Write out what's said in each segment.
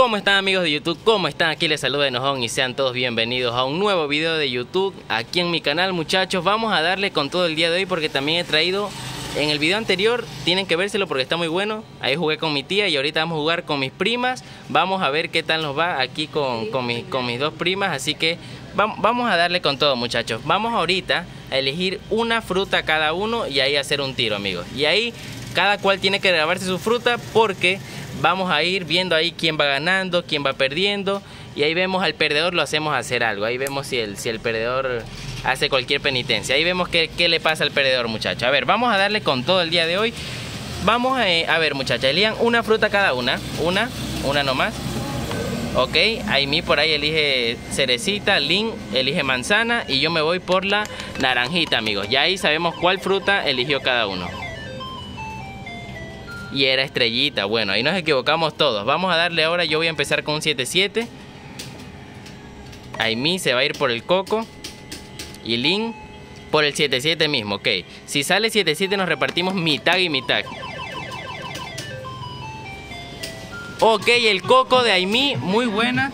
¿Cómo están amigos de YouTube? ¿Cómo están? Aquí les saluda Enojón y sean todos bienvenidos a un nuevo video de YouTube aquí en mi canal muchachos. Vamos a darle con todo el día de hoy porque también he traído en el video anterior, tienen que vérselo porque está muy bueno. Ahí jugué con mi tía y ahorita vamos a jugar con mis primas. Vamos a ver qué tal nos va aquí con, con, con mis dos primas, así que vamos a darle con todo muchachos. Vamos ahorita a elegir una fruta cada uno y ahí hacer un tiro amigos. Y ahí cada cual tiene que grabarse su fruta porque vamos a ir viendo ahí quién va ganando, quién va perdiendo. Y ahí vemos al perdedor, lo hacemos hacer algo. Ahí vemos si el, si el perdedor hace cualquier penitencia. Ahí vemos qué, qué le pasa al perdedor, muchachos. A ver, vamos a darle con todo el día de hoy. Vamos a, eh, a ver, muchachos, elían una fruta cada una. Una, una nomás. Ok, Aimi por ahí elige cerecita, Lin elige manzana y yo me voy por la naranjita, amigos. Ya ahí sabemos cuál fruta eligió cada uno y era estrellita. Bueno, ahí nos equivocamos todos. Vamos a darle ahora, yo voy a empezar con un 7-7. Aimi se va a ir por el coco. Y Lin por el 7-7 mismo, ok. Si sale 7-7 nos repartimos mitad y mitad. Ok, el coco de Aimi, muy buena.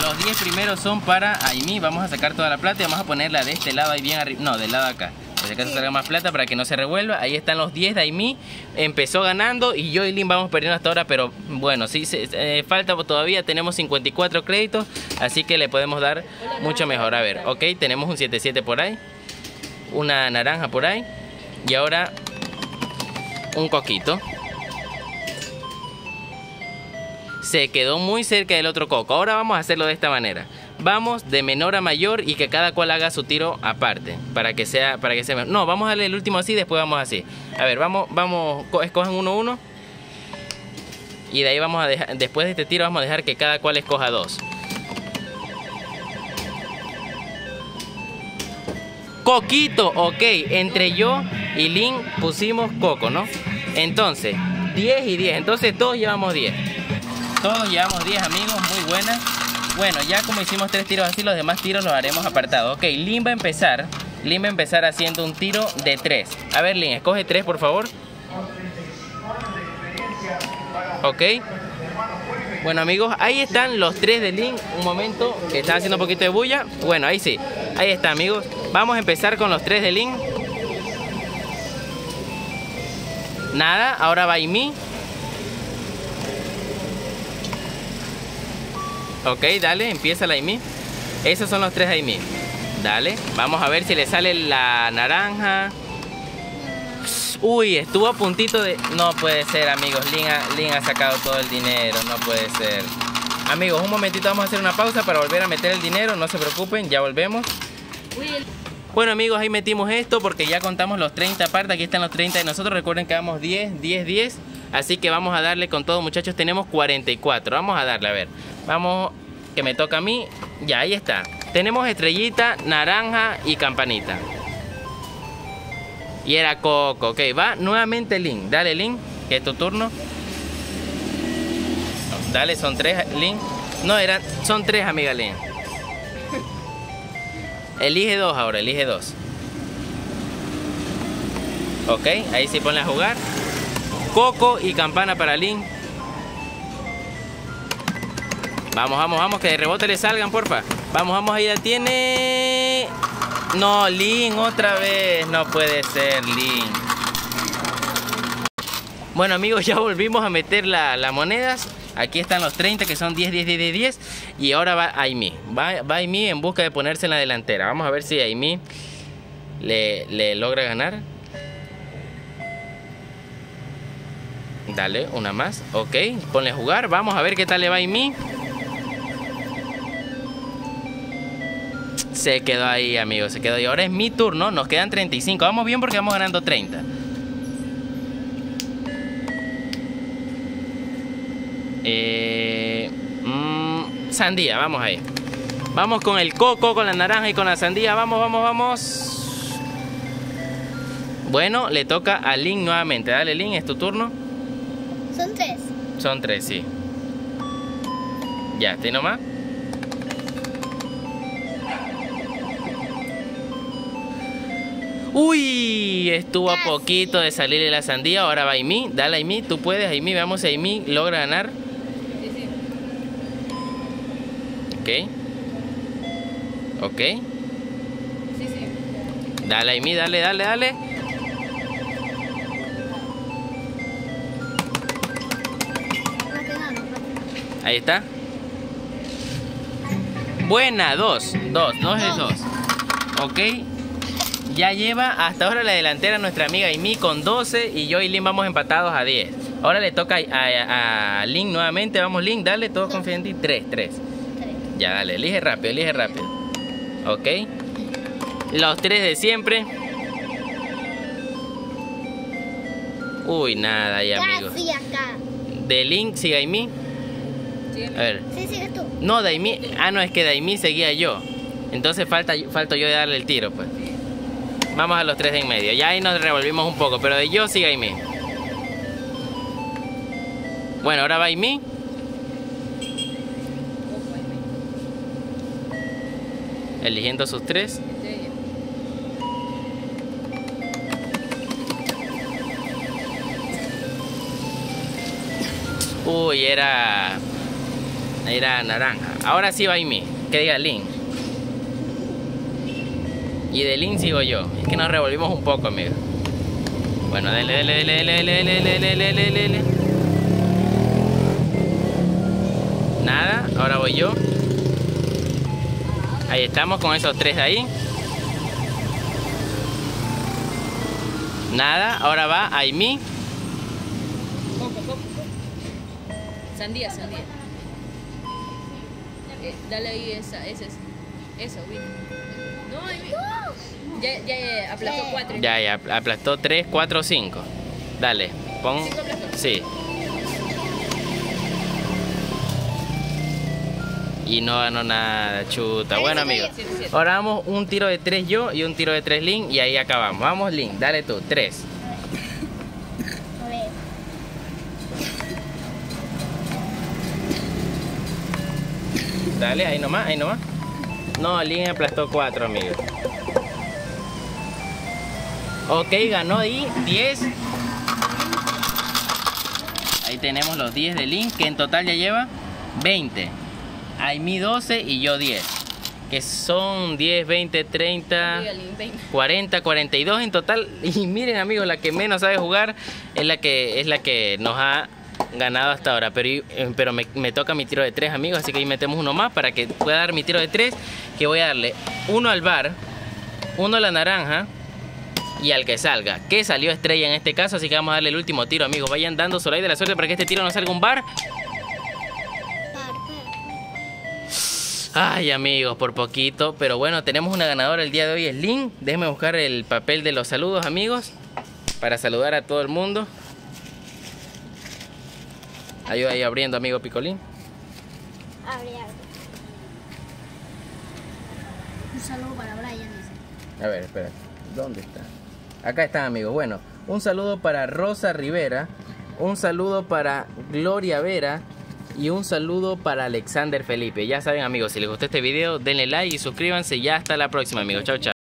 Los 10 primeros son para Aimi. Vamos a sacar toda la plata y vamos a ponerla de este lado ahí bien arriba. No, del lado acá. Si acaso salga más plata para que no se revuelva. Ahí están los 10 de Aimi. Empezó ganando y yo y Lin vamos perdiendo hasta ahora. Pero bueno, sí, eh, falta todavía. Tenemos 54 créditos. Así que le podemos dar mucho mejor. A ver, ok, tenemos un 7-7 por ahí. Una naranja por ahí. Y ahora un coquito. Se quedó muy cerca del otro coco. Ahora vamos a hacerlo de esta manera vamos de menor a mayor y que cada cual haga su tiro aparte para que sea para que sea no vamos a darle el último así después vamos así. A ver vamos vamos escojan uno uno. Y de ahí vamos a dejar después de este tiro vamos a dejar que cada cual escoja dos. Coquito ok entre yo y Lin pusimos coco no entonces 10 y 10 entonces todos llevamos 10 todos llevamos 10 amigos muy buenas bueno, ya como hicimos tres tiros así, los demás tiros los haremos apartados. Ok, Lin va a empezar. Lin va a empezar haciendo un tiro de tres. A ver, Lin, escoge tres, por favor. Ok. Bueno, amigos, ahí están los tres de Lin. Un momento, que están haciendo un poquito de bulla. Bueno, ahí sí. Ahí está, amigos. Vamos a empezar con los tres de Lin. Nada, ahora va Imi. Ok, dale, empieza la Aimee. Esos son los tres Aimee. Dale, vamos a ver si le sale la naranja. Uy, estuvo a puntito de... No puede ser, amigos. Lin ha, sacado todo el dinero. No puede ser. Amigos, un momentito vamos a hacer una pausa para volver a meter el dinero. No se preocupen, ya volvemos. Bueno amigos, ahí metimos esto porque ya contamos los 30 partes. Aquí están los 30 de nosotros. Recuerden que vamos 10, 10, 10. Así que vamos a darle con todo muchachos. Tenemos 44. Vamos a darle, a ver. Vamos, que me toca a mí. Ya, ahí está. Tenemos estrellita, naranja y campanita. Y era coco. Ok, va nuevamente Link. Dale, Link, que es tu turno. Dale, son tres, Link. No, eran, son tres, amiga Link. Elige dos ahora, elige dos. Ok, ahí sí pone a jugar. Coco y campana para Link. Vamos, vamos, vamos, que de rebote le salgan, porfa. Vamos, vamos, ahí ya tiene. No, Lin, otra vez. No puede ser, Lin. Bueno, amigos, ya volvimos a meter las monedas. Aquí están los 30 que son 10, 10, 10, 10, Y ahora va Aimi. Va, va Aimi en busca de ponerse en la delantera. Vamos a ver si Aimi le, le logra ganar. Dale, una más. Ok, ponle a jugar. Vamos a ver qué tal le va Aimi. Se quedó ahí, amigos. Se quedó ahí. Ahora es mi turno. Nos quedan 35. Vamos bien porque vamos ganando 30. Eh, mm, sandía, vamos ahí. Vamos con el coco, con la naranja y con la sandía. Vamos, vamos, vamos. Bueno, le toca a Link nuevamente. Dale, Link, es tu turno. Son tres. Son tres, sí. Ya, ¿estoy nomás? Uy, estuvo a poquito de salirle la sandía. Ahora va Aimee. Dale Aimee, tú puedes Aimee. Veamos si Aimee logra ganar. Ok. Ok. Dale Aimee, dale, dale, dale. Ahí está. Buena, dos, dos, dos es dos. Ok. Ya lleva hasta ahora la delantera nuestra amiga Amy con 12 y yo y Lin vamos empatados a 10. Ahora le toca a, a, a Lin nuevamente. Vamos, Lin, dale, todos ti. 3, 3. Tres. Ya, dale, elige rápido, elige rápido. Ok. Los tres de siempre. Uy, nada ahí, acá. De Link sigue Amy. Sí, A ver. Sí, sigues tú. No, Daimi. Ah, no, es que Daimi seguía yo. Entonces falta, falto yo de darle el tiro, pues. Vamos a los tres de en medio. Ya ahí nos revolvimos un poco, pero de yo sigue Daimi. Bueno, ahora va me- Eligiendo sus tres. Uy, era. Era naranja. Ahora sí va Daimi. Que diga Lin. Y de Lin sigo yo. Es que nos revolvimos un poco, amigo. Bueno, dele, dele, dele, dele, dele, dele, dele, dele. Nada, ahora voy yo. Ahí estamos con esos tres de ahí. Nada, ahora va coco. Sandía, sandía. Eh, dale ahí esa, esa, esa. Eso, Vini. No, ahí vi- Ya, ya, ya, aplastó Sí. cuatro. Ya, ya, aplastó 3, 4, 5. Dale, pon. ¿Cinco aplastó? Sí. Y no ganó nada, chuta. Bueno, sí, amigos. siete, siete. Ahora vamos un tiro de 3 yo y un tiro de 3 Link y ahí acabamos. Vamos, Link, dale tú. 3. A ver. Dale, ahí nomás, ahí nomás. No, Link aplastó 4, amigos. Ok, ganó ahí 10. Ahí tenemos los 10 de Link, que en total ya lleva 20. Aimi 12 y yo 10. Que son 10, 20, 30, Dígale, ven. 40, 42 en total. Y miren amigos, la que menos sabe jugar es la que, es la que nos ha ganado hasta ahora. Pero, eh, pero me, toca mi tiro de 3 amigos, así que ahí metemos uno más para que pueda dar mi tiro de 3. Que voy a darle uno al bar, uno a la naranja y al que salga. Que salió estrella en este caso, así que vamos a darle el último tiro amigos. Vayan dando su like de la suerte para que este tiro no salga un bar. Ay amigos, por poquito, pero bueno, tenemos una ganadora el día de hoy, es Lynn. Déjenme buscar el papel de los saludos amigos, para saludar a todo el mundo. Ayuda ahí abriendo amigo Picolín. Abre, abre. Un saludo para Brian, dice. A ver, espera, ¿dónde está? Acá están amigos, bueno, un saludo para Rosa Rivera, un saludo para Gloria Vera y un saludo para Alexander Felipe. Ya saben amigos, si les gustó este video, denle like y suscríbanse. Ya hasta la próxima amigos, chao chao.